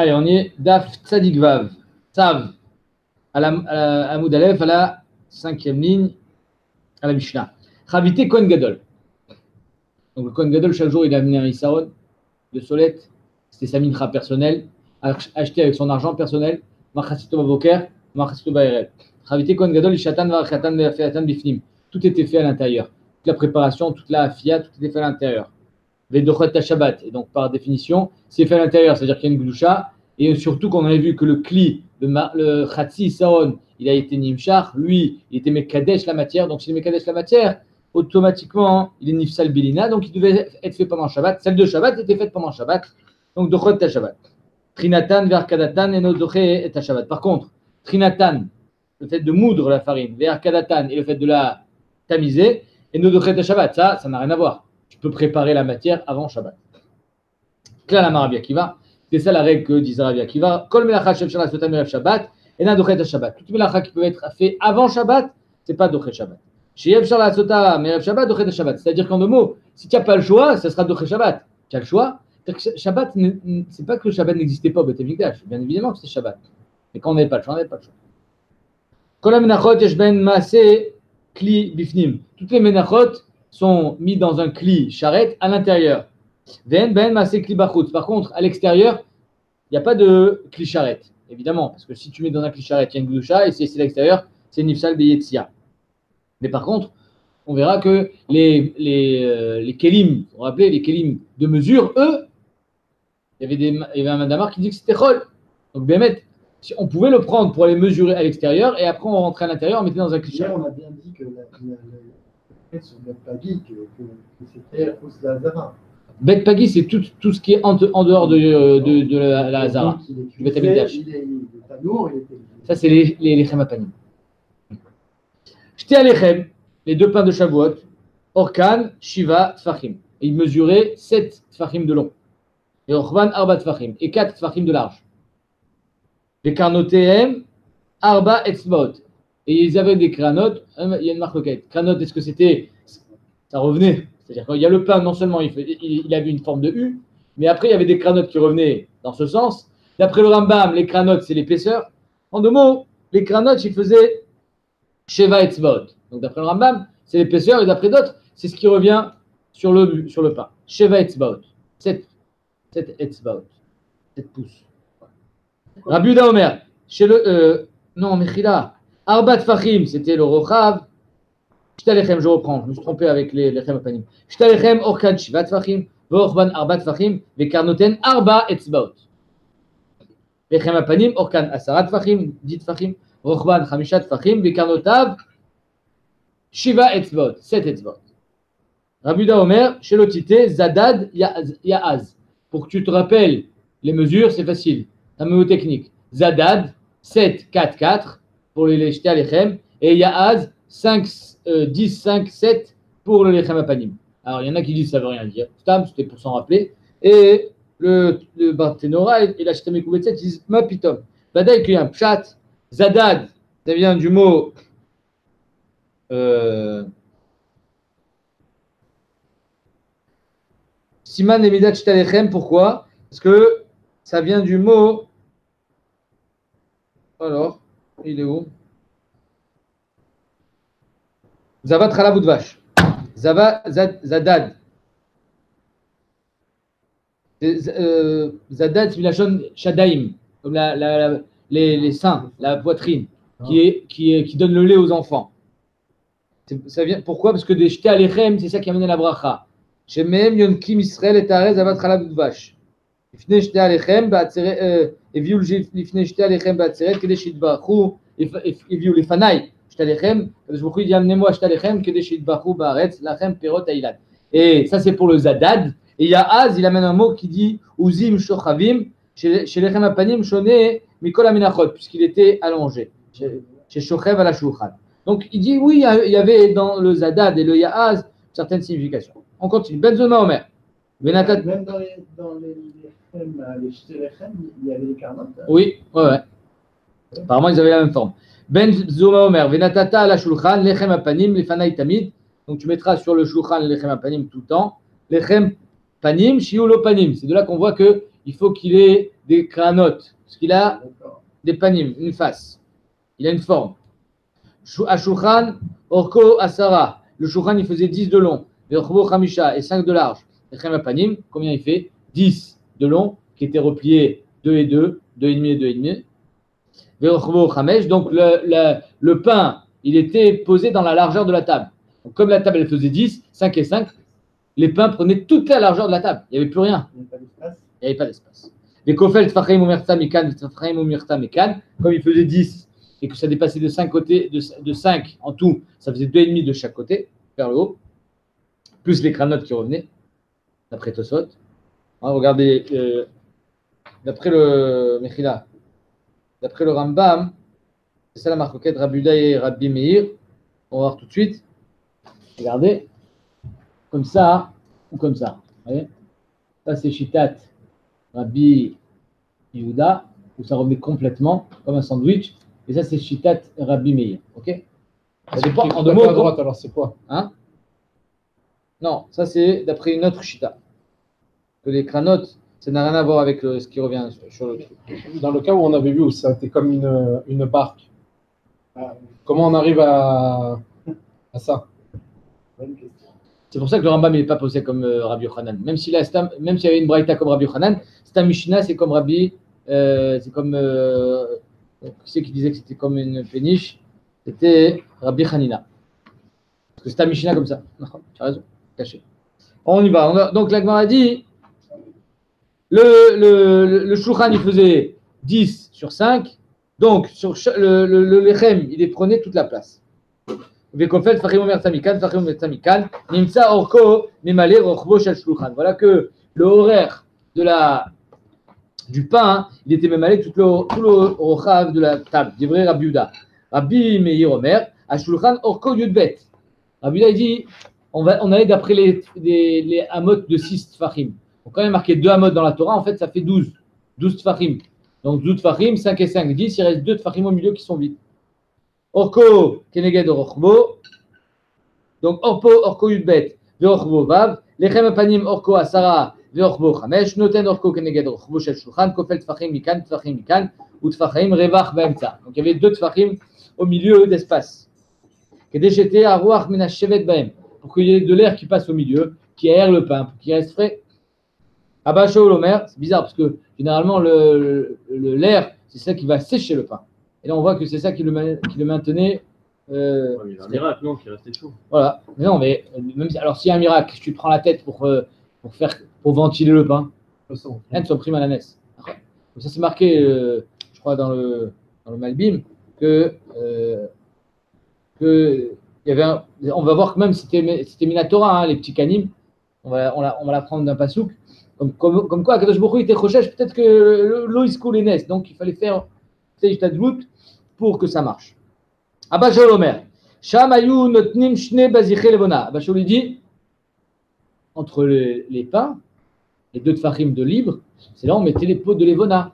Allez, on y est. Daf Tzadik Vav. Tzav. À la, à la cinquième ligne, à la Mishnah. Chavité Kohen Gadol. Donc le Kohen Gadol, chaque jour, il a amené un Issaon de Solette. C'était sa mincha personnelle, acheté avec son argent personnel. Machasito Bavoker, Machasito Baerel. Chavité Kohen Gadol, Ishatan Veafeatan Bifnim. Tout était fait à l'intérieur. Toute la préparation, toute la fiat, tout était fait à l'intérieur. Vedochet Shabbat. Et donc, par définition, c'est fait à l'intérieur, c'est-à-dire qu'il y a une gdusha. Et surtout qu'on avait vu que le kli, le, Khatsi Saon, il a été Nimshar, lui, il était Mekadesh la matière. Donc, s'il est Mekadesh la matière, automatiquement, il est Nifsal Bilina. Donc, il devait être fait pendant Shabbat. Celle de Shabbat était faite pendant Shabbat. Donc, Dochet Shabbat. Trinatan, Verkadatan, et Nodochet et Shabbat. Par contre, Trinatan, le fait de moudre la farine, Verkadatan et le fait de la tamiser, et Shabbat, ça, ça n'a rien à voir. Peux préparer la matière avant Shabbat. Rabbi Akiva. C'est ça la règle que disait Rabbi Akiva. Kol melacha shel shana sotam et na dochet Shabbat. Toute melacha qui peut être fait avant Shabbat, c'est pas dochet Shabbat. Shabbat, dochet Shabbat. C'est-à-dire qu'en deux mots, si tu n'as pas le choix, ça sera dochet Shabbat. Tu as le choix. Shabbat, c'est pas que le Shabbat n'existait pas au Beth. Bien évidemment que c'est Shabbat. Mais quand on n'avait pas le choix, on n'avait pas le choix. Kol ha-menachot yesh ben kli bifnim. Toutes les menachot sont mis dans un kli charrette à l'intérieur. Ben bachutz. Par contre, à l'extérieur, il n'y a pas de kli charrette, évidemment, parce que si tu mets dans un kli charrette, il y a une gdusha, et si c'est à l'extérieur, c'est nifsal beyetzia. Mais par contre, on verra que les, les, euh, les kelim, vous vous rappelez, les kelim de mesure, eux, il y avait, des, il y avait un madamar qui dit que c'était chol. Donc, Bémet, on pouvait le prendre pour aller mesurer à l'extérieur, et après on rentrait à l'intérieur, on mettait dans un charrette. on a bien dit que la, la sur Ben Pagui, que, que, que c'était à cause de la Zara. Bet Pagi, c'est tout, tout ce qui est en, en dehors de, de, de la, la Hazara. Il est cuisé. Il est, il est tanour, il. Ça, c'est les, les, les. J'étais à l'Echem, les deux pains de Shavuot, Orkan, Shiva, Tfachim. Et ils mesuraient 7 Tfachim de long. Et Orban, Arba Tfachim. Et 4 Tfachim de large. Les Karnotéem, Arba Etzbaot. Et ils avaient des cranotes, il y a une marque Cranote, est-ce que c'était. Ça revenait? C'est-à-dire qu'il y a le pain, non seulement il, il, il avait une forme de U, mais après il y avait des cranotes qui revenaient dans ce sens. D'après le Rambam, les cranotes, c'est l'épaisseur. En deux mots, les cranotes, ils faisaient Sheva Etzbaot. Donc d'après le Rambam, c'est l'épaisseur, et d'après d'autres, c'est ce qui revient sur le, sur le pain. Sheva Etzbaot. 7, 7 Etzbaot. 7 pouces. Rabbi Yehuda Omer, chez le. euh, non, Mechila. Arbat Fahim, c'était le Rochav. Shtalechem, je reprends, je me suis trompé avec les Lechem Apanim. Shtalechem, Orkan, Shivat Fahim, Vorban, Arbat Fahim, Vekarnoten, Arba Etzbaot. Lechem Apanim, Orkan, Asarat Fahim, Dit Fahim, Rochban, Hamishat Fahim, Vekarnotav, Shiva Etzbaot, 7 Etzbaot. Rabbi Yehuda Omer, chez l'Otité, Zadad, Yaaz-. Pour que tu te rappelles les mesures, c'est facile. La technique. Zadad, 7, 4, 4 pour les Lechté Alechem. Et Yaaz, 5, euh, 10, 5, 7 pour le Lechem Apanim. Alors, il y en a qui disent ça veut rien dire. Stam, c'était pour s'en rappeler. Et le, le Barthénora et, et la Chitame Kouvetset disent Ma pitom. Badaï qu'il y a un pshat. Zadad, ça vient du mot. Euh, Siman et Midat Shtalechem, pourquoi? Parce que ça vient du mot. Alors, il est où? Zavat Chalav ou de vache. Zadad. C'est, euh, Zadad, c'est Shadaim, comme la, la- la- les, les seins, la poitrine, qui, est, qui, est, qui donne le lait aux enfants. Ça vient, pourquoi? Parce que des jetés alechem, c'est ça qui amène la bracha. Shemem yonkim Israël et Tarez Zavat vache. לפני שתי עליכם, בעצרת, אה, הביאו לפני שתי עליכם בעצרת כדי שיתברכו, הפ- הביאו לפניי שתי עליכם, הקדוש ברוך הוא ימנמו שתי עליכם כדי שיתברכו בארץ, לכם פירות האילן. Et ça c'est pour le zadad. Et Yaaz, il amène un mot qui dit Uzim shochavim, chez chez Lechem Apanim shoné mikol aminachot, puisqu'il était allongé, chez chez Shochev à la Shulchan. Donc il dit oui, il y a- il y avait dans le zadad et le Yaaz certaines significations. On continue. Benzoma Omer. Benatat Même dans les, dans les, les, lechem, les shtélechem, il y avait les carnotes. hein. Oui, ouais, ouais. Apparemment, ils avaient la même forme. Ben Zoma Omer, Venatata la Shulchan, Lechem Apanim, Lefanai Tamid. Donc tu mettras sur le Shulchan Lechem Apanim tout le temps. Lechem Panim, Shiulo Panim. C'est de là qu'on voit que il faut qu'il ait des cranotes, parce qu'il a des panim, une face. Il a une forme. Ashulchan, Orko, Asara. Le Shulchan, il faisait 10 de long. Verchbo, Khamisha et 5 de large. Et Chem panim, combien il fait? 10 de long, qui était replié 2 et 2, 2,5 et 2,5. Verchbo, Khamesh. Donc le, le, le pain, il était posé dans la largeur de la table. Donc, comme la table, elle faisait 10, 5 et 5, les pains prenaient toute la largeur de la table. Il n'y avait plus rien. Il n'y a pas d'espace. Il n'y avait pas d'espace. Les kofel tfachim umerta mikan, tfachim umerta mikan, comme il faisait 10 et que ça dépassait de 5 côtés, de, de 5 en tout, ça faisait 2,5 de chaque côté, vers le haut, plus les cranotes qui revenaient, d'après Tosot. Hein, regardez, euh, d'après le Mechila, d'après le Rambam, c'est ça la marcoquette Rabuda et Rabbi Meir. On va voir tout de suite. Regardez, comme ça ou comme ça. Voyez? Ça, c'est Shitat Rabbi Yehuda, où ça remet complètement comme un sandwich. Et ça, c'est Shitat Rabbi Meir. Ok? Ça dépend, en deux à mots. droite, alors c'est quoi? Hein? Non, ça, c'est d'après une autre Shita. Que les cranotes, ça n'a rien à voir avec le- ce qui revient sur le truc. Dans le cas où on avait vu où ça était comme une, une barque, comment on arrive à, à ça? C'est pour ça que le Rambam n'est pas posé comme euh, Rabbi Yochanan. Même s'il a Stam- même s'il y avait une braïta comme Rabbi Yochanan, Stam Mishnah, c'est comme Rabbi, euh, c'est comme, euh, qui c'est qui disait que c'était comme une péniche? C'était Rabbi Hanina. Parce que Stam Mishnah comme ça. Non, tu as raison, caché. On y va. On a- donc la Gemara dit, le, le, le, Shulchan, il faisait 10 sur 5. Donc, sur le, le, le lechem, il les prenait toute la place. Voilà que le horaire de la, du pain, il était même allé tout le, tout le de la table. Divrei Rabbi Yehuda. Rabbi Meir Omer, à Shulchan Orko Yudbet. Rabbi Yehuda, il dit, on, va, on allait d'après les, les, les amot de 6 Tfachim. Donc, quand il a marqué 2 amot dans la Torah, en fait, ça fait 12. 12 Tfachim. Donc 12 Tfachim, 5 et 5, 10, il reste 2 Tfachim au milieu qui sont vides. Orko, Keneged Orchbo. Donc Orpo, Orko Yudbet, Veorchbo Vav. Lechem Apanim, Orko Asara, Veorchbo Chamesh. Noten Orko Keneged Orchbo Shel Shulchan. Kofel Tfachim Mikan, Tfachim Mikan. Ou Tfachim Revach Baemtza. Donc il y avait deux Tfachim au milieu d'espace. Kedeshete Aruach Menashevet Baem. Pour qu'il y ait de l'air qui passe au milieu, qui aère le pain, pour qu'il reste frais. Abba Shaul Omer, c'est bizarre parce que généralement le- le- l'air, c'est ça qui va sécher le pain. Et là, on voit que c'est ça qui le, ma- qui le maintenait. euh, Ouais, mais il y a un miracle, non, qui est resté chaud. voilà. Mais non, mais même si- alors s'il y a un miracle, tu te prends la tête pour, euh, pour, faire, pour ventiler le pain, rien ne soit pris à la ça, c'est marqué, euh, je crois, dans le, dans le Malbim, que, euh, que il y avait un- on va voir que même c'était c'était Minatora, hein, les petits canim, on va, on, la- on va l'apprendre d'un pasouk. Comme, comme, comme quoi, Kadosh Hu était chochesh, peut-être que le- l'eau il se coule naisses, donc il fallait faire Seish Tadlout pour que ça marche. Abba Omer, Sham ayu notnim shne baziche levona. Abba il dit, entre les, pains, les deux tfachim de libre, c'est là où on mettait les pots de levona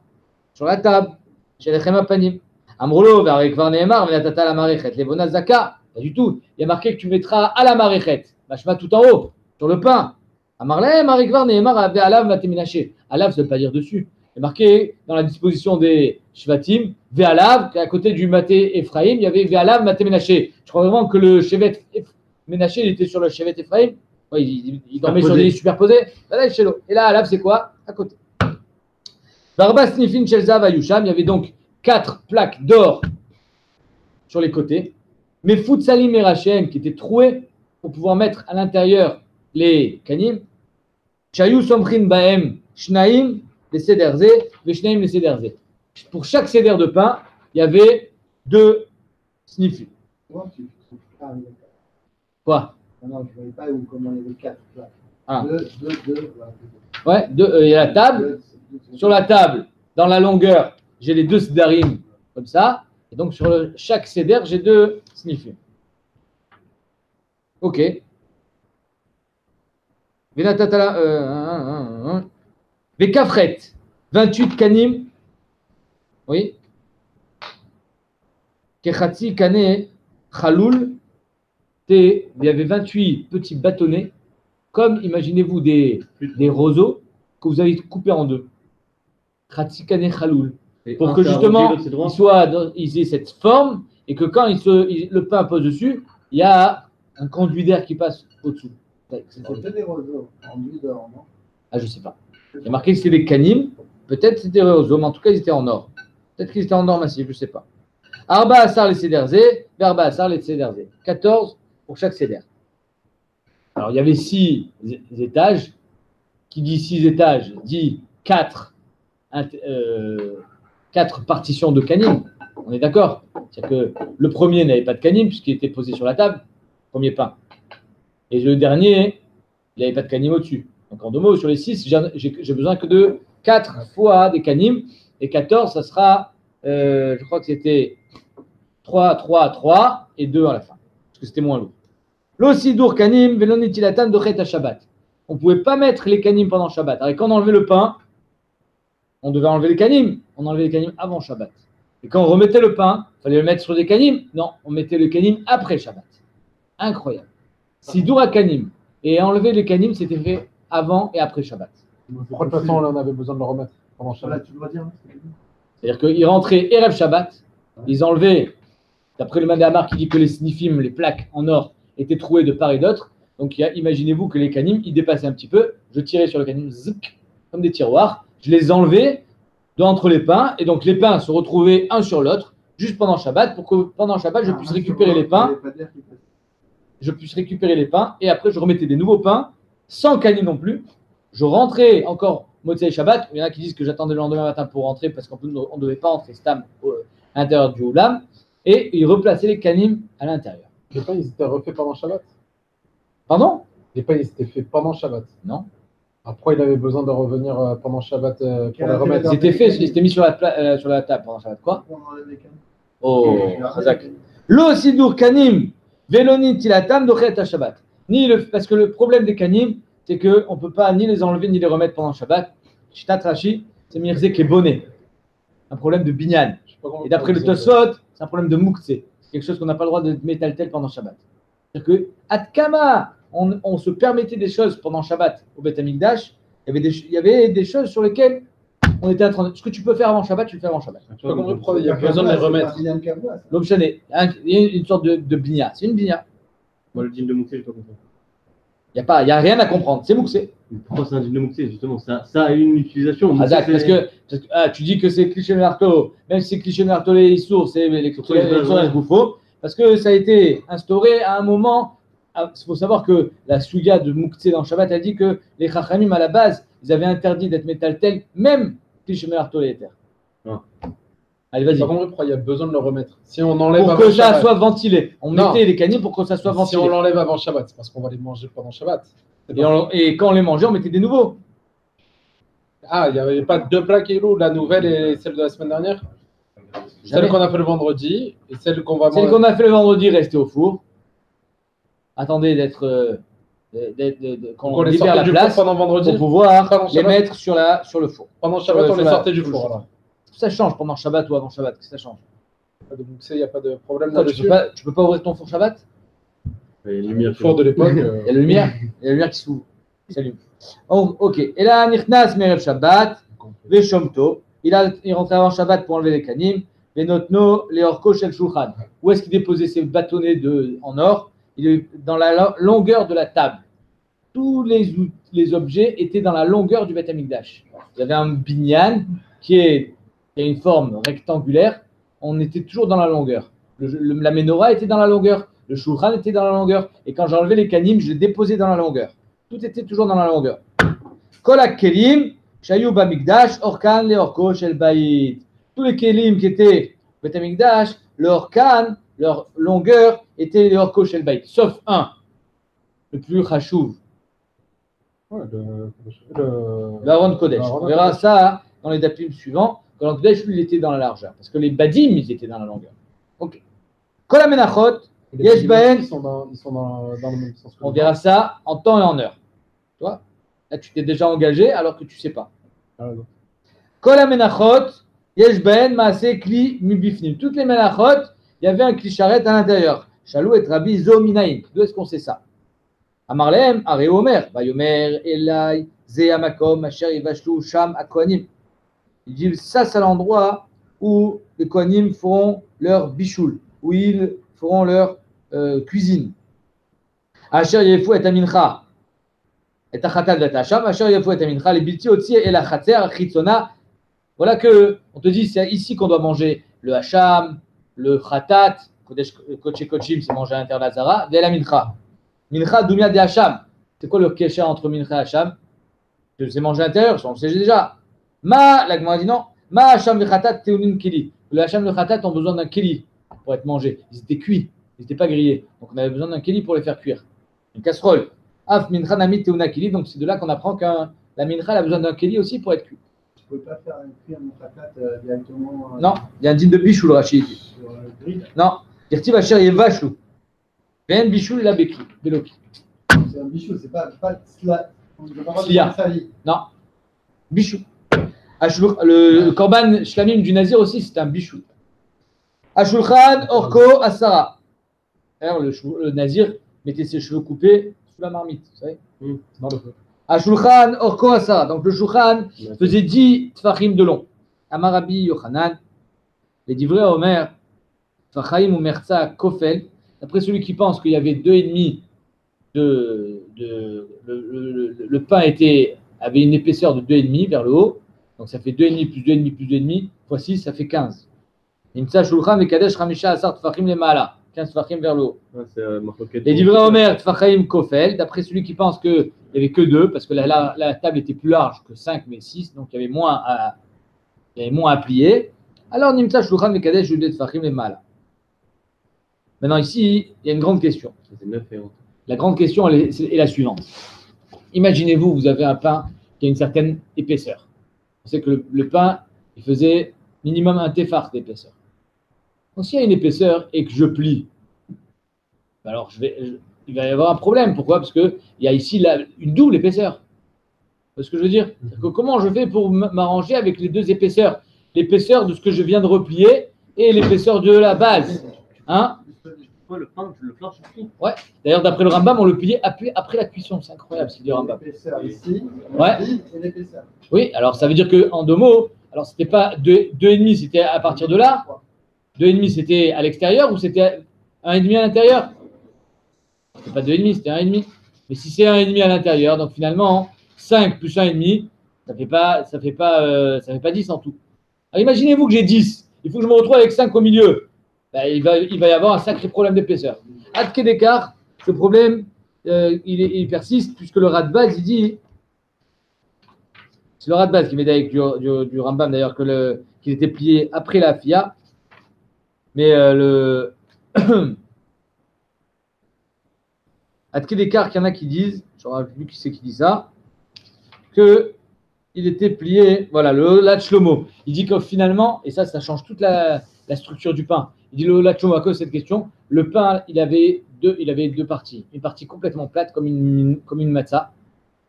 sur la table, chez les panim. Amrolo, var neemar, venatata la marechet, levona zaka. Pas du tout. Il y a marqué que tu mettras à la marechet, machma tout en haut, sur le pain. Amarle, marikvar neemar, ave alav mateminaché. Alav, ça ne veut pas dire dessus. A marqué dans la disposition des Shvatim, Ve'alav, qu'à côté du Maté Ephraim, il y avait Ve'alav Maté Ménaché. Je crois vraiment que le Chevet Eph- Ménaché, il était sur le Chevet Ephraim. Ouais, il, il- dormait sur des lits superposés. Et là, Alav, c'est quoi? À côté. Barba Snifin Shelzav Ayusham, il y avait donc quatre plaques d'or sur les côtés. Mais Futsalim et Rachem, qui étaient troués pour pouvoir mettre à l'intérieur les canim. Chayu Somchin Baem Shnaim, les Sederze, les Shnaim, les Sederze. Pour chaque céder de pain, il y avait deux quatre Quoi Non, non, je ne voyais pas où, comment il y avait quatre. Ah. Deux, deux, deux. voilà, deux. Ouais, deux, euh, il y a la table. Sur la table, dans la longueur, j'ai les deux sédarim comme ça. Et donc, sur le- chaque céder, j'ai deux sniffus. Ok. Venatatala. Euh, un, un, un. Vekafret, 28 kanim. Oui. Kechatsi kane chaloul. Il y avait 28 petits bâtonnets, comme imaginez-vous des, des roseaux que vous avez coupés en deux. Khatzikane Khaloul. Et Pour que justement, dans- ils aient cette forme et que quand il se, il- le pain pose dessus, il y a un conduit d'air qui passe au-dessous. C'est- C'était des roseaux, enduits d'or, non Ah, je sais pas. Il y a marqué que c'était des canimes. Peut-être c'était Reozo, mais en tout cas, ils étaient en or. Peut-être qu'ils étaient en or massif, je sais pas. Arba Assar les Sederzé, Verba Assar les Sederzé. 14 pour chaque Seder. Alors, il y avait 6 étages. Qui dit 6 étages dit 4, partitions de canimes. On est d'accord? C'est-à-dire que le premier n'avait pas de canime puisqu'il était posé sur la table, premier pain. Et le dernier, il n'avait pas de canime au-dessus. Donc en deux mots, sur les 6, j'ai besoin que de 4 fois des canimes. Et 14, ça sera, euh, je crois que c'était 3, 3, 3 et 2 à la fin. Parce que c'était moins lourd. L'osidour kanim velonitilatan dochet à Shabbat. On ne pouvait pas mettre les canimes pendant Shabbat. Alors quand on enlevait le pain, on devait enlever les canimes. On enlevait les canimes avant Shabbat. Et quand on remettait le pain, il fallait le mettre sur des canimes. Non, on mettait le canim après Shabbat. Incroyable. Sidour à kanim. Et enlever les canimes, c'était fait avant et après Shabbat. Pourquoi de toute façon, là, on avait besoin de le remettre pendant Shabbat tu dois dire. C'est-à-dire qu'ils rentraient Erev Shabbat, ils enlevaient, d'après le Mandamar qui dit que les sniffim, les plaques en or, étaient trouées de part et d'autre. Donc imaginez-vous que les canimes, ils dépassaient un petit peu. Je tirais sur le canim, zouk, comme des tiroirs. Je les enlevais d'entre les pains. Et donc les pains se retrouvaient un sur l'autre, juste pendant Shabbat, pour que pendant Shabbat, je Ah, puisse récupérer les pains. Je puisse récupérer les pains et après je remettais des nouveaux pains sans canim non plus. Je rentrais encore Motsei Shabbat. Il y en a qui disent que j'attendais le lendemain matin pour rentrer parce qu'on ne devait pas entrer Stam au- à l'intérieur du Oulam. Et ils replaçaient les canim à l'intérieur. Les pains, ils étaient refaits pendant Shabbat? Pardon? Les pains, ils étaient faits pendant Shabbat? Non. Après, il avait besoin de revenir euh, pendant Shabbat euh, pour les remettre. C'était fait, c'était mis sur la, euh, sur la table pendant Shabbat. Quoi? On enlève les. Oh, Razak. fait. Lo sidur kanim velonit tilatam dochet Shabbat. Ni le, parce que le problème des canim, c'est qu'on ne peut pas ni les enlever ni les remettre pendant Shabbat. Shitat Rashi, c'est Mirze qui est bonnet. Un problème de binyan. Et d'après le Tosfot, c'est un problème de moukse. C'est quelque chose qu'on n'a pas le droit de mettre tel pendant Shabbat. C'est-à-dire que, Atkama, on, on se permettait des choses pendant Shabbat au Beth Amikdash. Il y, avait des, il y avait des choses sur lesquelles on était en train de. Ce que tu peux faire avant Shabbat, tu le fais avant Shabbat. Je pas pourquoi il y a besoin de les remettre. N'ai- un- il y a une sorte de, de binya. C'est une binya. Moi, le dîme de Mouxé, je pas compris. Il n'y a, pas- il y a rien à comprendre. C'est moukse. Pourquoi c'est un dîme de Mouxé Justement, ça, ça a une utilisation. Hazak, Mouxé, parce que, parce que ah, tu dis que c'est cliché marteau, même si c'est cliché marteau les sourds, c'est les bouffo, parce que ça a été instauré à un moment. ah, Il faut savoir que la Suga de Mouktsé dans Shabbat a dit que les Chachamim à la base, ils avaient interdit d'être métal tel, même Ah. Allez, vas-y. pas compris pourquoi il y a besoin de le remettre. Si on enlève Pour avant que ça Shabbat, soit ventilé. On Non. mettait les canines pour que ça soit si ventilé. on l'enlève avant Shabbat, c'est parce qu'on va les manger pendant Shabbat. C'est Et, pas- on- et quand on les mangeait, on mettait des nouveaux. Ah, il n'y avait pas deux plats qui la nouvelle et celle de la semaine dernière Jamais. Celle qu'on a fait le vendredi et celle qu'on va Celle manger. qu'on a fait le vendredi restait au four. Attendez d'être. euh, d'être- de- de- Quand Donc on on les libère sortait la du place four pendant vendredi. pour pouvoir Pendant les Shabbat. mettre sur, la, sur le four. Pendant Shabbat, Sur- on les sortait du four. Ça change pendant Shabbat ou avant Shabbat. que ça change mouxé, il n'y a pas de problème Toi, tu, là-dessus. peux pas, tu peux pas ouvrir ton four Shabbat Il y a une Le lumière. four de l'époque. Il y a la lumière. Il y a la lumière qui s'ouvre. Salut. Oh, ok. Et là, Nichnas Merev Shabbat, Veshomto. Il, a, il rentrait avant Shabbat pour enlever les canim. Venotno, les orko shel shulchan. Où est-ce qu'il déposait ses bâtonnets de, en or? Il est dans la lo- longueur de la table. Tous les, objets étaient dans la longueur du Beth Amikdash. Y avait un binyan qui, a une forme rectangulaire. On était toujours dans la longueur. Le- le- la menorah était dans la longueur. Le shulchan était dans la longueur. Et quand j'enlevais les canim, je les déposais dans la longueur. Tout était toujours dans la longueur. Kolak kelim, shayu bamikdash, orkan le orko shel bayit. Tous les kelim qui étaient Beth Amikdash, leur kan, leur longueur était le orko shel bayit. Sauf un, le plus chachouv, ouais, le- l'Aaron Kodesh. On verra ça dans les dapim suivants. Quand l'Aaron Kodesh, lui, il était dans la largeur. Parce que les badim, ils étaient dans la longueur. Ok. Kol amenachot, Et les Yesh Baen. Ils sont dans, ils sont dans, dans le même sens. que on verra ça en temps et en heure. Tu vois Là, tu t'es déjà engagé alors que tu sais pas. Ah, non. Kol amenachot, yesh ben maase kli mibifnim. Toutes les menachot, il y avait un kli charret à l'intérieur. Shalou et Rabbi Zominaim. D'où est-ce qu'on sait ça? Amarlem, Aré Omer, Bayomer, Elai, Ze Amakom, Asher Yivashlu, Sham, Akohanim. Il dit ça, c'est l'endroit où les Kohanim feront leur bichoul, où ils feront leur euh, cuisine. Asher yefu et amincha. Et achatat vet hacham. Asher yefu et amincha. Les bilti otzi et la chater chitzona. Voilà que on te dit, c'est ici qu'on doit manger le hacham, le khatat, kodesh kochim, c'est manger à l'intérieur de la la mincha. Mincha dumia de hacham. C'est quoi le kécher entre mincha et hacham? C'est manger à l'intérieur, on le sait déjà. Ma, la Gemara dit non. Ma hacham le khatat teunin kili. Le hacham le khatat ont besoin d'un kili pour être mangés. Ils étaient cuits, ils n'étaient pas grillés. Donc on avait besoin d'un kili pour les faire cuire. Une casserole. Af mincha namit teuna kili. Donc c'est de là qu'on apprend que la mincha a besoin d'un kili aussi pour être cuit. Tu peux pas faire un cuit en khatat euh, directement euh, Non, il y a un din de bichou le Rachid. sur euh, le grill? Non, Dirti Vacher Yevachou. Ben bichou la béki. Beloki. C'est un bichou, c'est pas, pas sla. On ne peut pas Slia. Non, bichou. Ashul- Le korban shlamim du nazir aussi, c'est un bichou. Ashulchan Orko Asara. Alors, le, nazir mettait ses cheveux coupés sous la marmite, vous savez Mm. Feu. Ashulchan Orko Asara. Donc le shulchan faisait 10 tfachim de long. Amarabi Yochanan, les divrei Omer, tfachaim ou merza kofel. D'après celui qui pense qu'il y avait deux et demi de, de le, le- le- le pain était avait une épaisseur de deux et demi vers le haut, donc ça fait deux et demi plus deux et demi plus deux et demi fois 6, ça fait 15. Imtsa shulchan et kadesh ramisha asar tfachim le maala, 15 tfachim vers le haut. Euh. Les divrei Omer, tfachaim kofel. D'après celui qui pense qu'il n'y avait que deux, parce que la, la- la table était plus large que 5 mais 6, donc il y avait moins à, il y avait moins à plier. Alors Nimtsa shulchan et kadesh judet tfachim le maala. Maintenant ici, il y a une grande question. C'est 9 et 11. La grande question elle est, c'est- est la suivante. Imaginez-vous, vous avez un pain qui a une certaine épaisseur. On sait que le, le pain, il faisait minimum un téphar d'épaisseur. Donc s'il y a une épaisseur et que je plie, ben alors je vais, je- il va y avoir un problème. Pourquoi? Parce qu'il y a ici la- une double épaisseur. Vous voyez ce que je veux dire? Que Comment je fais pour m'arranger avec les deux épaisseurs? L'épaisseur de ce que je viens de replier et l'épaisseur de la base. Hein? Ouais, le pain, je le flanche aussi. D'ailleurs, d'après le Rambam, on le pliait après, après la cuisson. C'est incroyable ce qu'il dit Rambam. Ici, Ouais. et. Oui, alors ça veut dire que en deux mots, alors c'était pas deux, deux et demi, c'était à partir de là? Deux et demi, c'était à l'extérieur ou c'était un et demi à l'intérieur? C'était pas deux et demi, c'était un et demi. Mais si c'est un et demi à l'intérieur, donc finalement 5 plus un et demi, ça fait pas, ça fait pas, euh, ça fait pas 10 en tout. Alors imaginez-vous que j'ai 10, il faut que je me retrouve avec 5 au milieu. Ben, il, va, y avoir un sacré problème d'épaisseur. D'écart, ce problème, euh, il, persiste puisque le rat de base, il dit c'est le base qui m'aide avec du, du, Rambam d'ailleurs qu'il était plié après la FIA. Mais euh, le. à quai d'écart, il y en a qui disent, j'aurais vu qui c'est qui dit ça, que il était plié, voilà, le Holat Shlomo. Il dit que finalement, et ça, ça change toute la, la structure du pain. Il dit à cause cette question, le pain, il avait deux, il avait deux parties. Une partie complètement plate, comme une, comme une matzah,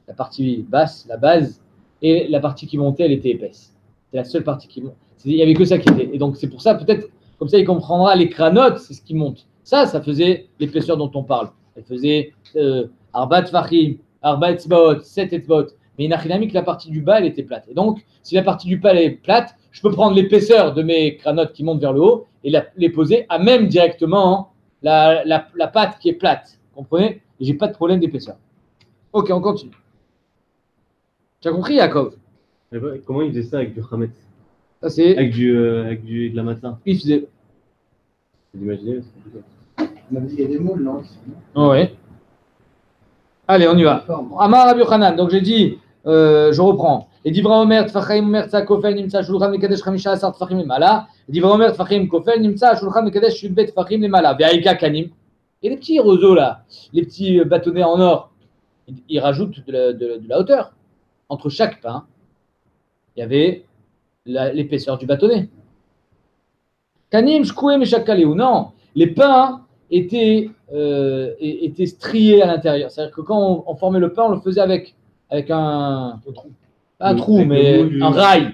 la partie basse, la base, et la partie qui montait, elle était épaisse. C'est la seule partie qui monte. Il n'y avait que ça qui était. Et donc, c'est pour ça, peut-être, comme ça, il comprendra les cranotes, c'est ce qui monte. Ça, ça faisait l'épaisseur dont on parle. Elle faisait euh, Arbat Fahim, Arba Etzbaot, 7 Etzbaot. Mais Inachinami, que la partie du bas, elle était plate. Et donc, si la partie du bas, elle est plate, je peux prendre l'épaisseur de mes cranotes qui montent vers le haut et la- les poser à même directement la, la, la pâte qui est plate. Vous comprenez? Et j'ai pas de problème d'épaisseur. Ok, on continue. Tu as compris, ouais, Comment il faisait ça avec du Hametz Ça, c'est. Avec du, euh, avec du, de la matin Il faisait. Dit qu'il y a des moules, non? Oh, ouais. Allez, on y va. Amar Rabbi Yochanan. Donc j'ai dit, euh, je reprends. Et Divra Omer, Tfachaim Omer, Tzakofel, Nimtsa, Shulchan, Mekadesh, Chamisha, Asar, Tfachim, Lemala. Divra Omer, Tfachim, Kofel, Nimtsa, Shulchan, Mekadesh, Shulbet, Tfachim, Lemala. Ve'aika, Kanim. Et les petits roseaux là, les petits euh, bâtonnets en or, ils, rajoutent de la, de- de la hauteur. Entre chaque pain, il y avait l'épaisseur du bâtonnet. Kanim, Shkouem et Shakaleu. Non, les pains étaient, euh, étaient striés à l'intérieur. C'est-à-dire que quand on, on formait le pain, on le faisait avec, avec un, un Le- trou, mais du- un rail.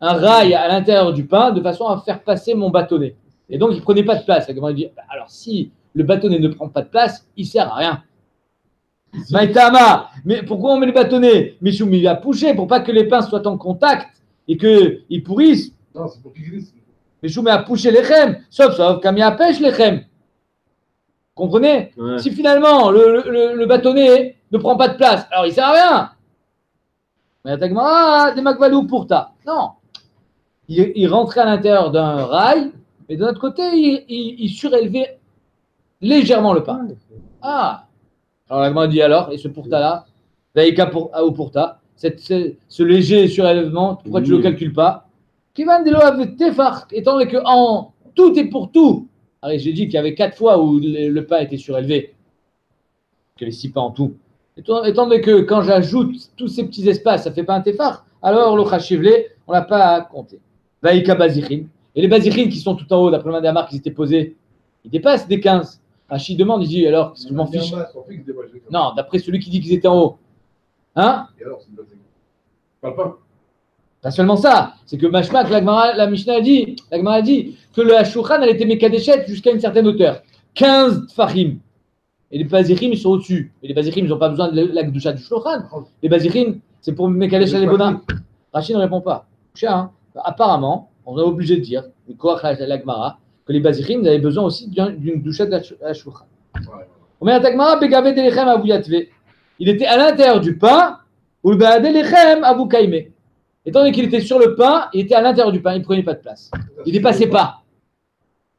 Un rail à l'intérieur du pain de façon à faire passer mon bâtonnet. Et donc, il ne prenait pas de place. Dit, bah, alors, si le bâtonnet ne prend pas de place, il sert à rien. Maïtama, mais pourquoi on met le bâtonnet? Michoum, il va pousser pour pas que les pains soient en contact et qu'ils pourrissent, Non, c'est pour qu'il glisse. mais je mets à pousser l'échem, sauf, sauf, quand il y a pêche l'échem. Comprenez? Ouais. Si finalement le, le- le- le bâtonnet ne prend pas de place, alors il sert à rien. Mais Tagmara, des magvalou pour ta. Non. Il, il rentrait à l'intérieur d'un rail, mais de l'autre côté, il, il- il surélevait légèrement le pain. Ah Alors la Gemara dit alors, et ce pourta-là, Vaïka pour, au pourta, cette- ce, ce léger surélèvement, pourquoi tu ne le calcules pas? Kivan Delo avec Tefar, étant donné que en tout et pour tout, j'ai dit qu'il y avait quatre fois où le, le pain était surélevé, qu'il y avait six pains en tout. Étant, étant donné que quand j'ajoute tous ces petits espaces, ça fait pas un Tefar, alors le Chachivlé, on l'a pas à compter. Vaïka Bazichim. Et les Bazichim qui sont tout en haut, d'après le Mandamar, qui étaient posés, ils dépassent des 15. Rachid demande, il dit alors, qu'est-ce que je m'en fiche? Fixe. Non, d'après celui qui dit qu'ils étaient en haut. Hein? Et alors, c'est une base Parle pas. Pas seulement ça, c'est que Mashmak, la, Mishnah a dit, a dit que le Hashouchan, elle était Mekadeshet jusqu'à une certaine hauteur. 15 Tfahim. Et les Bazirim, ils sont au-dessus. Et les Bazirim, ils n'ont pas besoin de la Gdusha du Shulchan. Les Bazirim, c'est pour Mekadesh les. Rachid ne répond pas. Hein. Apparemment, on est obligé de dire, que les Bazirim, ils avaient besoin aussi d'un- d'une Gdusha de la Shulchan. Ouais. Omer Tagmara, Begave Delechem. Il était à l'intérieur du pain, ou le Be'ade Lechem Abu Kaime. Étant donné qu'il était sur le pain, il était à l'intérieur du pain, il ne prenait pas de place. Il dépassait pas.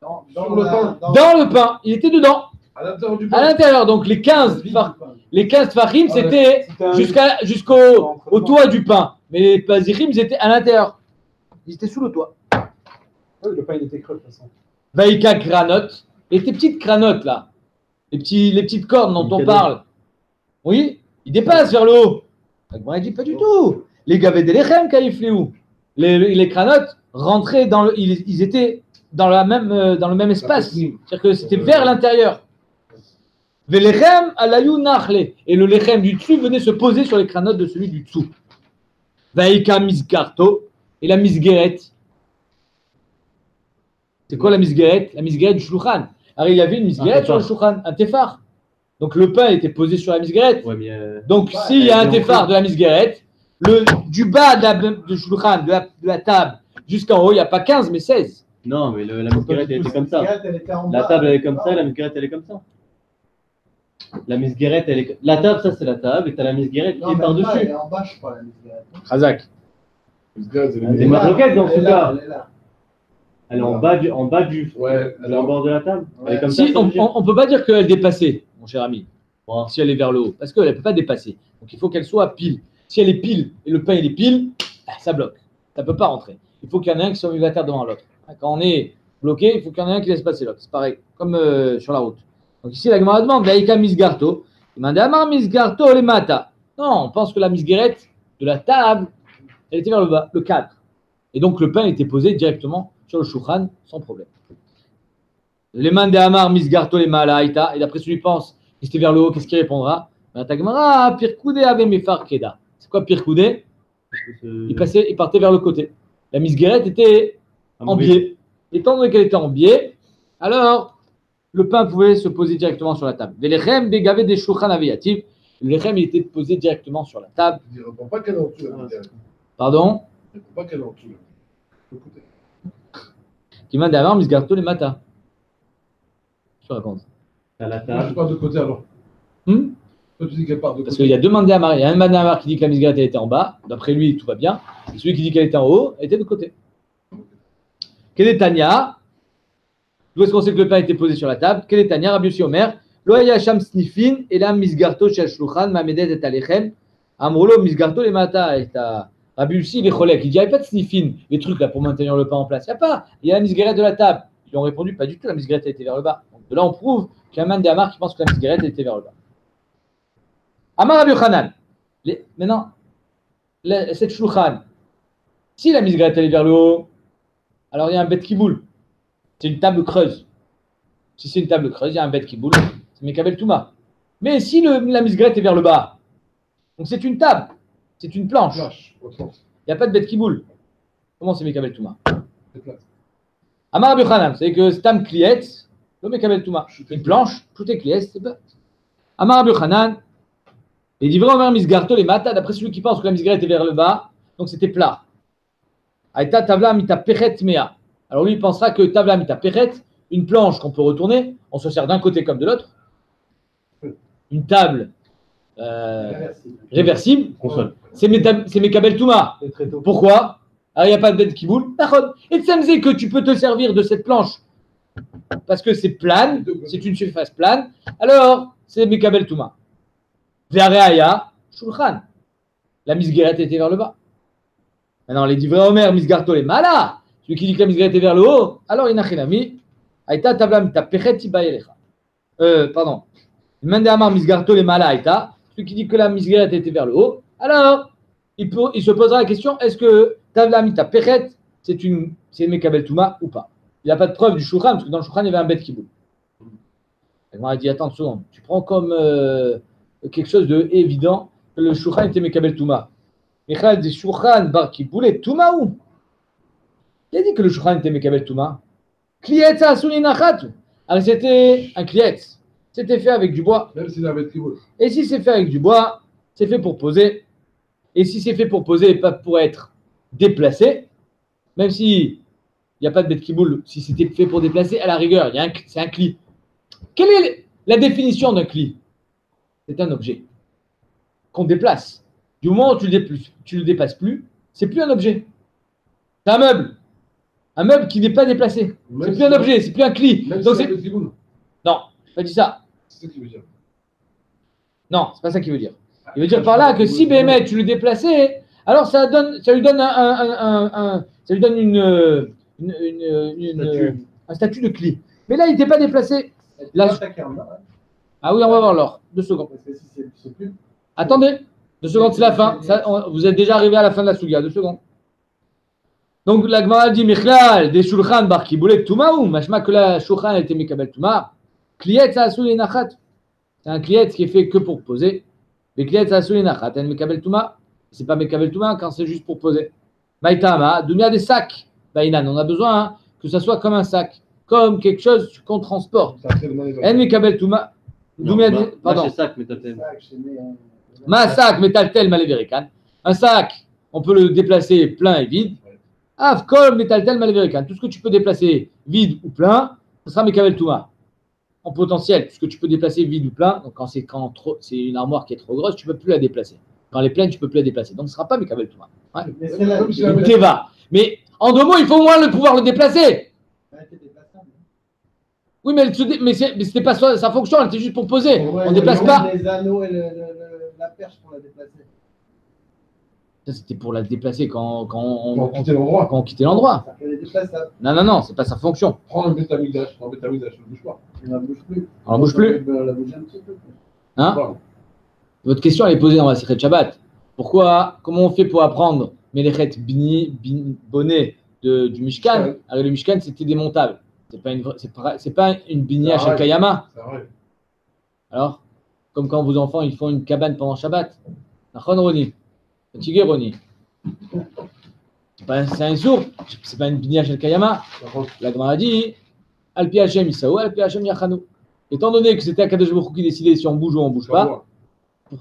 Dans, le la- pain. dans- Dans le pain, il était dedans, À l'intérieur du à pain. l'intérieur. Donc les 15, vide far- du pain. les 15 farim, Ah c'était jusqu'à, jusqu'au au toit du pain. Mais les pazirim, ils étaient à l'intérieur. Ils étaient sous le toit. Oui, le pain il était creux de toute façon. Vaïka granote. Et tes petites granotes là, les, petits, les petites cornes dont on parle, oui, ils dépassent vers le haut. Il dit pas du tout. Les gavets des lechem, où les, les cranotes rentraient dans le. Ils, ils étaient dans, la même, euh, dans le même espace. C'est-à-dire que c'était vers l'intérieur. Velechem alayou nachle. Et le lechem du dessus venait se poser sur les cranotes de celui du dessous. Vaïka misgarto. Et la misgueret. C'est quoi la misgueret La misgueret du shulchan. Alors il y avait une misgueret Un sur le shulchan, un tefar. Donc le pain était posé sur la misgueret. Ouais, euh, Donc Ouais, s'il y a un tefar de la misgueret, le, du bas de la, de shulchan, de la, de la table, jusqu'en haut, il n'y a pas 15 mais 16. Non, mais le- la misguerette, elle était comme ça. Elle était en La table, elle est comme ça, la misguerette, elle est comme ça. La misguerette, elle est. La table, ça, c'est la table, et t'as la misguerette qui Non, est bas, elle par-dessus. est en bas, je crois, la. Razak. Misguerette, c'est les Des Elle maroquettes dans elle est ce cas. elle est là. Elle est en bas du. En bas du... Ouais, Elle est en bord de la table. Elle est comme Si, on ne peut pas dire qu'elle dépassait, mon cher ami, si elle est vers le haut, parce qu'elle ne peut pas dépasser. Donc il faut qu'elle soit pile. Si elle est pile et le pain il est pile, ah, ça bloque. Ça ne peut pas rentrer. Il faut qu'il y en ait un qui soit terre devant l'autre. Quand on est bloqué, il faut qu'il y en ait un qui laisse passer l'autre. C'est pareil, comme euh, sur la route. Donc ici, la Gemara demande, Daïka misgarto. Il m'a dit, Amar misgarto les mata. Non, on pense que la misguerette de la table, elle était vers le bas, le cadre. Et donc le pain était posé directement sur le shouchan sans problème. Les mains de Amar misgarto les malaïta. Et d'après celui qui pense que c'était vers le haut, qu'est-ce qu'il répondra? Ben, ta Gemara, Pirkoudé avait mefar keda. C'est quoi Pirkoudé il, passait, il partait vers le côté. La misguerette était en biais. Étant donné qu'elle était en biais, alors le pain pouvait se poser directement sur la table. Velechem begavé des shouchan aviativ. Le lechem était posé directement sur la table. Il ne répond pas qu'elle est en dessous, la misguerette. Pardon? Il ne répond pas qu'elle est en dessous. Qui m'a d'avoir misgarto les matins. Je raconte. À la Moi, je table. parle de côté alors. Hmm? Toi, tu dis qu'elle part de Parce qu'il y a deux mandamars. Il y a un mandamar qui dit que la misguerette elle était en bas. D'après lui, tout va bien. Et celui qui dit qu'elle était en haut, était de côté. Quel est Tania? D'où est-ce qu'on sait que le pain était posé sur la table? Quel est Tania Rabbi Omer Lo haya sham snifin et la misgarto shel shulchan mamedet et alechem amrolo misgarto les mata et Rabbi Yossi les cholek. Il dit il n'y avait pas de snifin, les trucs là pour maintenir le pain en place. Il n'y a pas. Il y a la misguerette de la table. Ils ont répondu pas du tout. La misguerette elle était vers le bas. Donc de là on prouve qu'il y a un mandamar qui pense que la misguerette elle était vers le bas. Amar Rabbi Maintenant, cette shulchan, si la misgrette elle est vers le haut, alors il y a un bête qui boule. C'est une table creuse. Si c'est une table creuse, il y a un bête qui boule. C'est Mekabel Touma. Mais si le- la misgrette est vers le bas, donc c'est une table, c'est une planche. Il n'y a pas de bête qui boule. Comment c'est Mekabel Touma. Amar Rabbi Yochanan, c'est que Stam Kliet, le Mekabel Touma. Une planche, tout est Kliet, c'est pas. Amar Rabbi Yochanan, et dit vraiment Misgarto les matas, d'après celui qui pense que la misgrette est vers le bas, donc c'était plat. Aïta tabla mita pechet mea. Alors lui, il pensera que tabla mita pechet, une planche qu'on peut retourner, on se sert d'un côté comme de l'autre. Une table euh, Réversible. c'est Mekabel Touma. Pourquoi? Alors, il n'y a pas de bête qui boule. Et Tsamzé, que tu peux te servir de cette planche parce que c'est plane, c'est une surface plane, alors c'est Mekabel Touma. Ve'areaya, Shulchan. La misguerette était vers le bas. Maintenant, les divrei Omer, misgarto les mala. Celui qui dit que la misguerette est vers le haut, alors inachinami. Aïta tablam ta pechet tibayerecha. Euh, pardon. Mende amar misgarto les mala aïta. Celui qui dit que la misguerette était vers le haut, alors il, il se posera la question est-ce que tablam ta pechet, c'est une c'est Mekabel Touma ou pas? Il n'y a pas de preuve du Shulchan, parce que dans le Shulchan, il y avait un bête qui boule. Elle m'a dit attends une seconde, tu prends comme euh, quelque chose de évident que le Shulchan était Mekabel Touma. Michal dit Shulchan bar qui boulait Touma ou Qui a dit que le Shulchan était Mekabel Touma Klietz. Alors c'était un klietz. C'était fait avec du bois. Même s'il avait qui boule. Et si c'est fait avec du bois, c'est fait pour poser. Et si c'est fait pour poser et pas pour être déplacé, même si il n'y a pas de bête qui boule, si c'était fait pour déplacer, à la rigueur, c'est un cli. Quelle est la définition d'un cli? C'est un objet qu'on déplace. Du moment où tu le, dépl- tu le dépasses plus, c'est plus un objet. C'est un meuble. Un meuble qui n'est pas déplacé. C'est plus un objet, c'est plus un cli. Même Donc c'est... Non, pas dit ça. C'est ça qu'il veut dire. Non, c'est pas ça qu'il veut dire. Il veut dire par là que si BMS tu le déplaçais, alors ça donne, ça lui donne un, un- un- un- ça lui donne une, une, une- une- Statut. un statut de cli. Mais là, il n'était pas déplacé. Là. Ah oui, on va voir l'or. Deux secondes. Attendez. Deux secondes, c'est la fin. Ça, on- vous êtes déjà arrivé à la fin de la souga. Deux secondes. Donc la Gemara dit Michlal, des shulchan bar kiboulek tumaou, machma que la shulchan était mikabel tuma. Kliet sa asul nachat. C'est un kliet qui est fait que pour poser. Mais kliet sa asul nachat, un mikabel tuma. C'est pas mikabel tuma quand c'est juste pour poser. Maïtama, dunia des sacs. Baïnan, on a besoin hein, que ça soit comme un sac, comme quelque chose qu'on transporte. Ça fait le mal En mikabel tuma. Dumia Non, des- ma- pardon. ma- Sac, hein. Un sac métaltel malévérican. Un sac, on peut le déplacer plein et vide. Avkol métaltel malévérican. Tout ce que tu peux déplacer vide ou plein, ce sera Mekabel Touma. En potentiel, tout ce que tu peux déplacer vide ou plein, donc quand c'est quand c'est une armoire qui est trop grosse, tu ne peux plus la déplacer. Quand elle est pleine, tu ne peux plus la déplacer. Donc ce ne sera pas Mekabel Touma. Ouais. Mais. Mais en deux mots, il faut au moins le pouvoir le déplacer. Oui, mais, elle mais, c'était pas sa, sa fonction, elle était juste pour poser. Ouais, on ne déplace pas. Les anneaux et le- le- le- la perche pour la déplacer. Ça, c'était pour la déplacer quand, quand on, Pour quitter l'endroit. quand on quittait l'endroit. Non, non, non, c'est pas sa fonction. Prends un bétamigdash. Prends un bétamigdash. Ne bouge pas. On la bouge plus. On la bouge plus. On la bouge un petit peu. Hein. Votre question, elle est posée dans la Secret Shabbat. Pourquoi, comment on fait pour apprendre Melechet Bini, Bin- Bonnet de, du Mishkan Mishkan. Alors, le Mishkan, c'était démontable. C'est pas une, c'est pas, pas une binia Ah chez ouais. Kayama. C'est vrai. Alors, comme quand vos enfants, ils font une cabane pendant Shabbat. Nachon Roni. Fatigué Roni. C'est un sourd. C'est pas une binia chez Kayama. La Gemara dit Alpi Hashem Isaou, Yachanu. Étant donné que c'était Akadosh qui décidait si on bouge ou on bouge pas,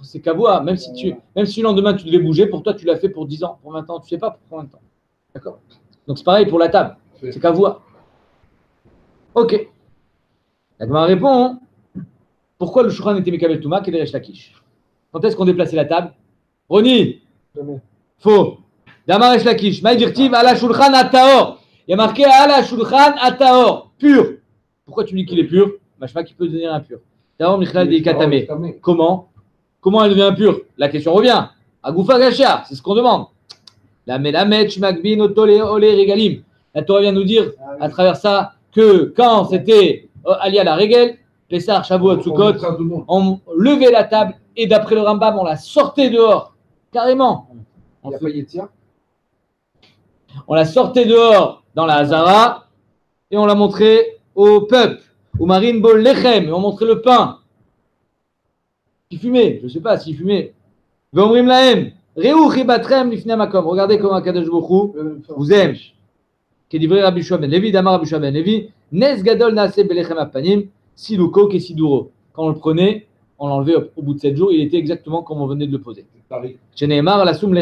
c'est Kavoa, même si tu, même si le lendemain tu devais bouger, pour toi tu l'as fait pour 10 ans, pour 20 ans, tu sais pas pour combien de temps. D'accord Donc c'est pareil pour la table, C'est- Kavoa. Ok. La Gemara répond pourquoi le Shouchan était Mekabel Touma et Resh Lakish? Quand est-ce qu'on déplaçait la table? Jamais. Faux. Damar Resh Lakish, Maïdirtiv, ala Shulchan Ataor. Il y a marqué ala Shulchan Ataor, pur. Pourquoi tu me dis qu'il est pur? Machma qui peut devenir impur. De Katame. Comment? Comment elle devient impure La question revient. Agoufa Gachia, c'est ce qu'on demande. La Melamed, Shmagbin, Otole, Ole, Regalim. La Torah vient nous dire Ah à travers ça que quand c'était euh, allié à la Régel, Pessah, Shavuot, Sukkot, on levait la table et d'après le Rambam, on la sortait dehors. Carrément. On, on la sortait dehors dans la Hazara et on la montrait au peuple. Au marine bol lechem, et on montrait le pain qui fumait. Je ne sais pas s'il fumait. Vomrim lahem. Regardez comment Kadosh Bokhu vous aime. Kedivre Rabbi Shua Levi, Damar Rabbi Shua Levi, Nes Gadol Nase Belechem Apanim, Siluko Kesiduro. Quand on le prenait, on l'enlevait au bout de 7 jours, il était exactement comme on venait de le poser. Sheneemar lasum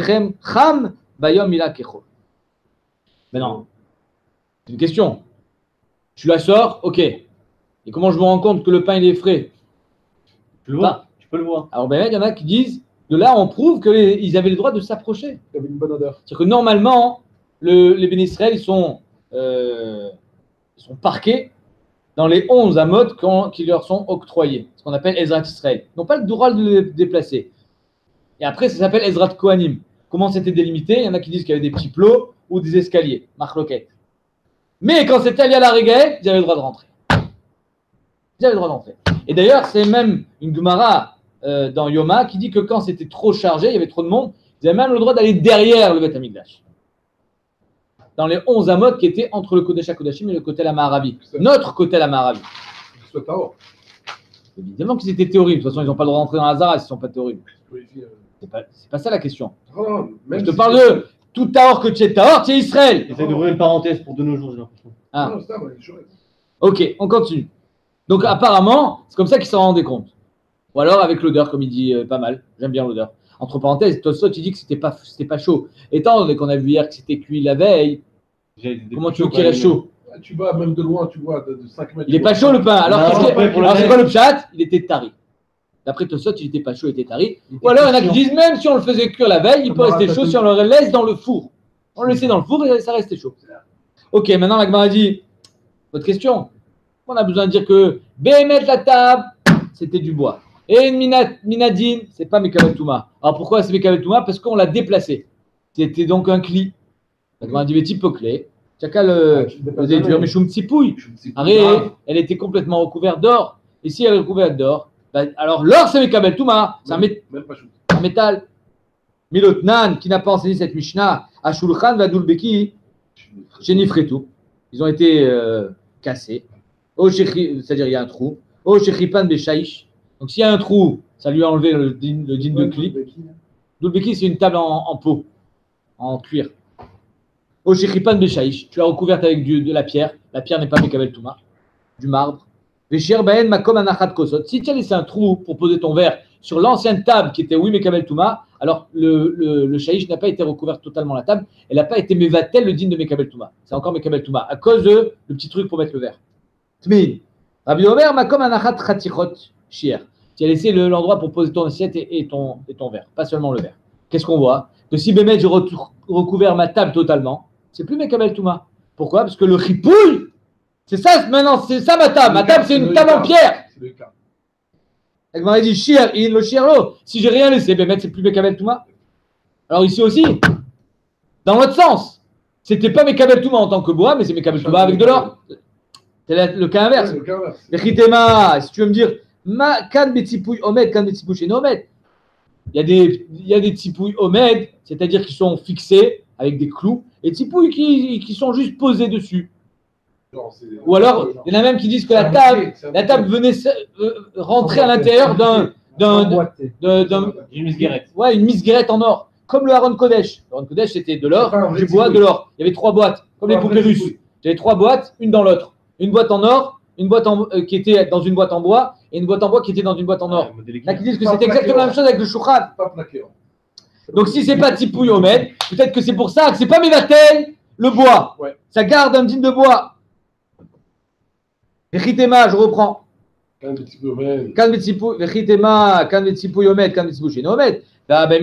c'est une question. Tu la sors, ok. Et comment je me rends compte que le pain est frais? Tu le vois? Bah. Tu peux le voir. Alors, ben, il y en a qui disent de là, on prouve qu'ils avaient le droit de s'approcher. Il avait une bonne odeur. C'est-à-dire que normalement, les bénisraëls, sont, euh, sont parqués dans les 11 amotes qui leur sont octroyés, ce qu'on appelle Ezrat Israël. Ils n'ont pas le droit de les déplacer. Et après, ça s'appelle Ezrat Kohanim. Comment c'était délimité? Il y en a qui disent qu'il y avait des petits plots ou des escaliers, marloquettes. Mais quand c'était lié à la Régaël, ils avaient le droit de rentrer. Ils avaient le droit d'entrer. Et d'ailleurs, c'est même une Gemara euh, dans Yoma qui dit que quand c'était trop chargé, il y avait trop de monde, ils avaient même le droit d'aller derrière le Beth Amikdash. Dans les 11 amotes qui étaient entre le Kodesh HaKodashim et le Kotel Amaravi. Notre Kotel Tahor. Évidemment qu'ils étaient théoriques. De toute façon, ils n'ont pas le droit d'entrer dans Hazara s'ils ne sont pas théoriques. Oui, euh, C'est pas, c'est pas ça la question. non, même Je te si- parle de tout Tahor que tu es Tahor, tu es Israël. Essaye d'ouvrir une parenthèse pour de nos jours, j'ai l'impression. Ah. Non, c'est ça, suis- Ok, on continue. Donc apparemment, c'est comme ça qu'ils s'en rendaient compte. Ou alors avec l'odeur, comme il dit, euh, pas mal. J'aime bien l'odeur. Entre parenthèses, Tosot, il dit que c'était pas, c'était pas chaud. Étant donné qu'on a vu hier que c'était cuit la veille, J'ai des- comment tu veux qu'il même. chaud Ah, Tu vois, même de loin, tu vois, de, de 5 mètres. Il est tu pas vois. chaud le pain. Alors, Non, qu'est-ce que- ouais, pour le alors, c'est quoi le chat Il était tari. D'après Tosot, il était pas chaud, il était tari. Ou alors il y en a qui disent même si on le faisait cuire la veille, il peut rester chaud si on le laisse dans le four. On le laissait dans le four et ça restait chaud. Ok, maintenant la Gemara dit votre question. On a besoin de dire que Béhémet la table, c'était du bois. Et une mina- minadine, c'est pas Mekabel Touma. Alors pourquoi c'est Mekabel Touma? Parce qu'on l'a déplacé. C'était donc un cli. La Gemara dit mais type clé. Chaka Ah, le, dépasses déduire, mais choum elle était complètement recouverte d'or. Et si elle est recouverte d'or, bah, alors l'or c'est Mekabel Touma. C'est un, mé- Même pas chaud. un métal. Milotnan, qui n'a pas enseigné cette Mishnah, à Shulchan Vadulbeki, chez Nifretou. Ils ont été euh, cassés. C'est-à-dire il y a un trou. Au Beshaïch. Donc s'il y a un trou, ça lui a enlevé le din, le din de clip. Dulbeki, c'est une table en, en peau, en cuir. Au Shechripan Beshaïch, tu l'as recouverte avec du- de la pierre. La pierre n'est pas Mekabel Touma, du marbre. Kosot. Si tu as laissé un trou pour poser ton verre sur l'ancienne table qui était oui Mekabel Touma, alors le, le, le n'a pas été recouvert totalement la table. Elle n'a pas été Mevatel le digne de Mekabel Touma. C'est encore Mekabel Touma à cause de le petit truc pour mettre le verre. Tmin. Rabbi Omer Makom Anachat Chatichot Shir. Tu as laissé le- l'endroit pour poser ton assiette et, et ton, et ton verre, pas seulement le verre. Qu'est-ce qu'on voit? Que si Bémet, j'ai recouvert ma table totalement, c'est plus Mekabel Touma. Pourquoi? Parce que le ripouille, c'est ça maintenant, c'est ça ma table. Ma table, c'est une table en pierre. Elle m'a dit Shir, in le Shirlo. Si j'ai rien laissé, Bémet, c'est plus Mekabel Touma. Alors ici aussi, dans l'autre sens, c'était pas Mekabel Touma en tant que bois, mais c'est Mekabel Touma avec de l'or. C'est le cas inverse. Echitema, si tu veux me dire, ma kan betipouille omed, kan betipouille chez omed. Il y a des, il y a des tipouilles omed, c'est-à-dire qui sont fixés avec des clous, et tipouilles qui, qui sont juste posées dessus. Ou alors, il y en a même qui disent que la table, la table venait se- euh, rentrer à l'intérieur d'un, d'un, d'un, d'un- J'ai une misguerette. ouais, une misguerette en or, comme le Aaron Kodesh. Le Aaron Kodesh, c'était de l'or, du bois, de l'or. Il y avait trois boîtes, comme les poupées russes. tipouille. J'avais trois boîtes, une dans l'autre. Une boîte en or, une boîte en- euh, qui était dans une boîte en bois, et une boîte en bois qui était dans une boîte en or. Là, qui disent que c'était exactement la même chose avec le hein. Donc, si c'est pas Tipouille Omed, peut-être que c'est pour ça que c'est pas Mevatel, le bois. Ouais. Ça garde un digne de bois. Vechitema, je reprends. Omed. Bah, ben.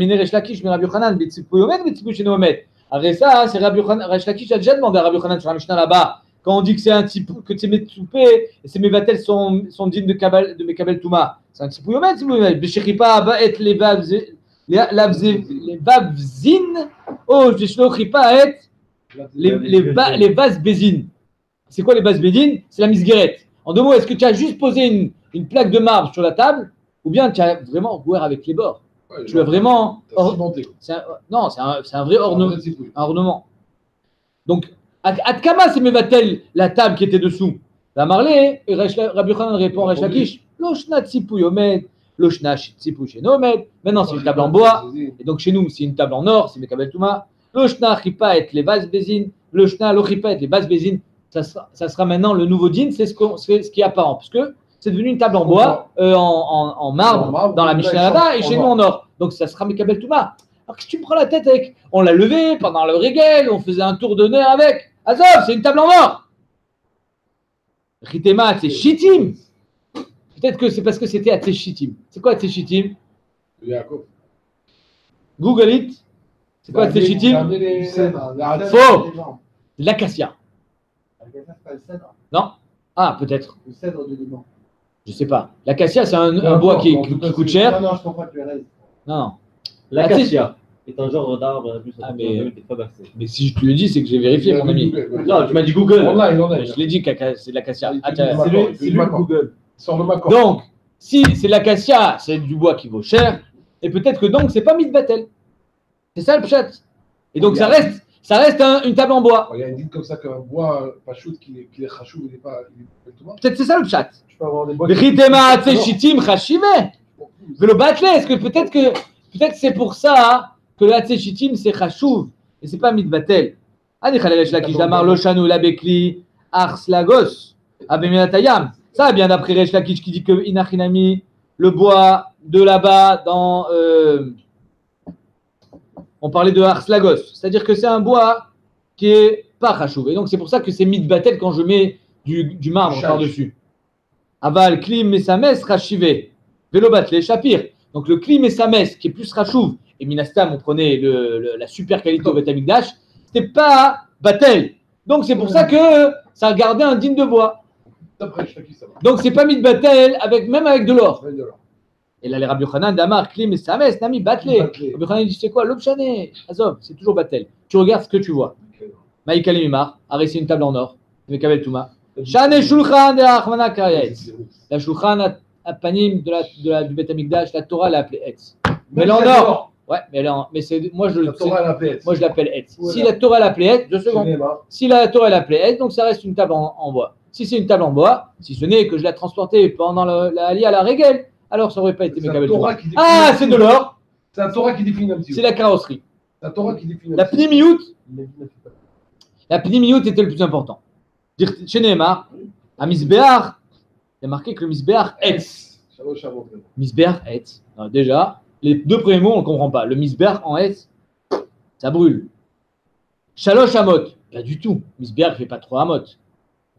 Après ça, c'est Rabbi Lakish a déjà demandé à Rabbi sur la Mishnah là-bas. Quand on dit que c'est un tipou, que c'est Metsoupé, et c'est Mevatel sont, sont dignes de, Kabal, de Mekabel Touma. C'est un Omed, Tipouille Omed. Besheripa, Baet, les Vavze, les Vavzin, oh, Beshlochipa, Et, les, les, va- les vases bézines. C'est quoi les vases bézines C'est la misguerette. En deux mots, est-ce que tu as juste posé une, une plaque de marbre sur la table ou bien tu as vraiment ouvert avec les bords? Ouais, Tu as vraiment. Or- un- non, c'est un, vrai ornement. Un ornement. Donc, Adkama, c'est Mevatel, la table qui était dessous. La Resh- Rabbi Yochanan répond à Lakish Loshna tzipouy omed, Loshna tzipouy sheno omed. Maintenant, c'est une table en bois. Et donc chez nous, c'est une table en or, c'est Mekabel Touma. Loshna chipa et les vases bézines. Loshna lochipa et les vases bézines. Ça sera, ça sera maintenant le nouveau din, c'est ce, qui est apparent. Parce que c'est devenu une table en bois, euh, en, en- en marbre, En marbre, dans la Mishnah et chez nous en or. Donc ça sera Mekabel Touma. Alors que tu me prends la tête avec. On l'a levé pendant le régal, on faisait un tour d'honneur avec. Azov, c'est une table en or. Ritema, c'est Shittim. Peut-être que c'est parce que c'était Shittim. C'est quoi Yaakov. Google it. C'est quoi la- cèdre Faux. L'acacia. Pas le cèdre. Non Ah, peut-être. Le cèdre du Liban. Je sais pas. L'acacia, c'est un, bois qui, coûte cher. Non, non, je comprends que tu restes. Non, non. L'acacia est un genre d'arbre plus Ah, mais- mais... si je te le dis, c'est que j'ai vérifié, mon ami. Non, tu m'as dit Google. Online, online. Je l'ai dit que c'est de l'acacia. Ah, C'est lui. Google. Donc, si c'est l'acacia, c'est du bois qui vaut cher, et peut-être que donc c'est pas mitbatel. C'est ça le pchat. Et donc ça reste, ça reste un- une table en bois. Il y a une dit comme ça qu'un bois euh, pas chaud qui est qui est chachou, il n'est pas. Peut-être c'est ça le pchat. Tu peux avoir des bois. Ritema shitim chashive. Velo batle. Est-ce que peut-être que peut-être c'est pour ça que le shitim c'est chashuv et c'est pas mitbatel. Ani chalelesh lakish lamar lo shanu la bekli ars lagos abeminatayam. Ça bien d'après Resh Lakish qui dit que inachinami le bois de là-bas dans euh, on parlait de ars lagos, c'est-à-dire que c'est un bois qui est pas chashuv et donc c'est pour ça que c'est mitbatel quand je mets du, du marbre par-dessus. Aval, klim, mesames, rachivé. Batle, shapir. Donc le klim mesames, qui est plus rachouv, et minastam, on prenait le- le- la super qualité au Betamikdash, c'était pas batel. Donc c'est pour ça que ça a gardé un digne de bois. Donc c'est pas mis de batel, avec, même avec de l'or. Et là, les Rabbi Yochanan, Damar, klim mesames, nami. Batlé. Rabbi Yochanan dit, c'est quoi? L'obchané, Azov, c'est toujours batel. Tu regardes ce que tu vois. Maïka Lemimar a réussi une table en or, avec Kabel Touma. Shane Shulchan de Achmana. La Shulchan à- Panim de la, de la, du Beth Amikdash, la Torah l'a appelée Etz. Mais elle est en or. Ouais, mais, elle en, mais c'est, moi, je, La Torah, moi je l'appelle Etz. Si la Torah l'appelait Etz, deux secondes. Si la Torah l'appelait Etz, donc ça reste une table en, en bois. Si c'est une table en bois, si ce n'est que je l'ai transportée pendant le- la à la Régel, alors ça aurait pas été la Mekabel Torah définit Ah, un c'est de l'or, C'est la Torah qui définit un petit c'est la carrosserie. La Torah qui définit un La. Pnimiout, la Pnimiout était le plus important. Chez Nehemar, à Misbéar, il y a marqué que le Misbéar. Misber, Etz. Alors déjà, les deux premiers mots, on ne comprend pas. Le Misber en Etz, ça brûle. Shalosh Amot, pas du tout. Misber ne fait pas trois Amot.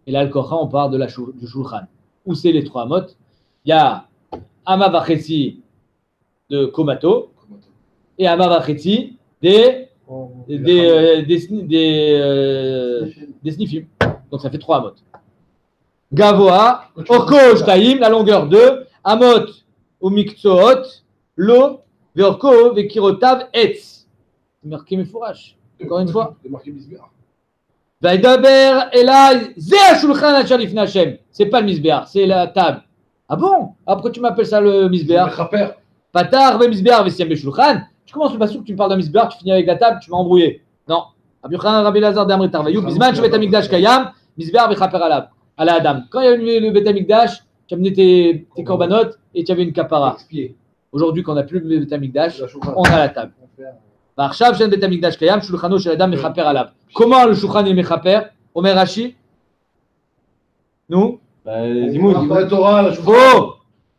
Et là, le on parle de la du Shulchan. Où c'est les trois Amot Il y a Ama Vachetzi de Komato et Ama Vachetzi des, des, euh, des, des, euh, des Snifim. Donc ça fait trois Amot. Gavoa, Orko Shtaim, la longueur 2, Amot ou Miktoot, Lo, Veorko, Vekirotav, Etz. C'est marqué Mefourash. Encore une fois. C'est marqué Misbéar. Vaidaber Elai, Ze Ashulchan Asher Lifnei Hashem. C'est pas le Misbéar, c'est la table. Ah bon Après tu m'appelles ça le Misbéar Mechaper. Patar, ve Misbéar, Vesiam Beshulchan. Tu commences le passage, tu me parles d'un Misbéar, tu finis avec la table, tu m'as embrouillé. Non. Rabbi Yochanan, Rabbi Lazar, Damri Tarvayou, Bisman, Shevet Amigdash Kayam, Misbéar, Vechaper Alab. À la Adam. Quand il y a eu le Bet Amigdash, tu as amené tes, tes corbanotes et tu avais une kapara. Expié. Aujourd'hui, quand on n'a plus le Bet Amigdash, La Shulchan. on a la table. ועכשיו שאין בית המקדש קיים, שולחנו של אדם מכפר עליו. comment le שולחן est מכפר? אומר רש"י? נו, Faux,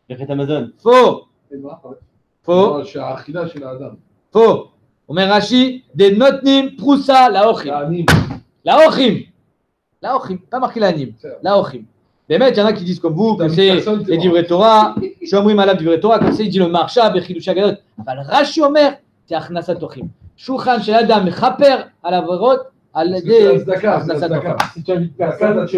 Yachet Amazon. faux, Et moi, ouais. faux, Non, chez Achila, chez l'Adam. faux. אומר רש"י, דנותנים פרוסה לאוכים. לאוכים. לאוכים, pas marqué l'anime. C'est- לאוכים. באמת, il y en a qui disent comme vous, que c'est Personne, les t'es דברי תורה, שאומרים עליו דברי תורה, comme ça il dit le marcha בחידושי הגדות. אבל רש"י אומר, זה הכנסת אוכים. שולחן של אדם מכפר על עבירות על C'est ידי c'est הכנסת Zdaka.